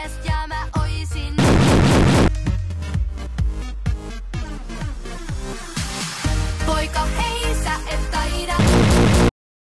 Mies jäämä oisin